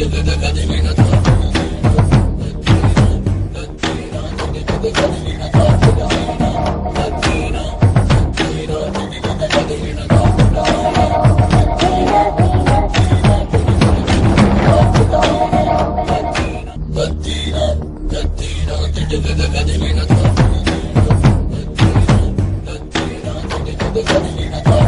Let's go.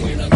Thank you.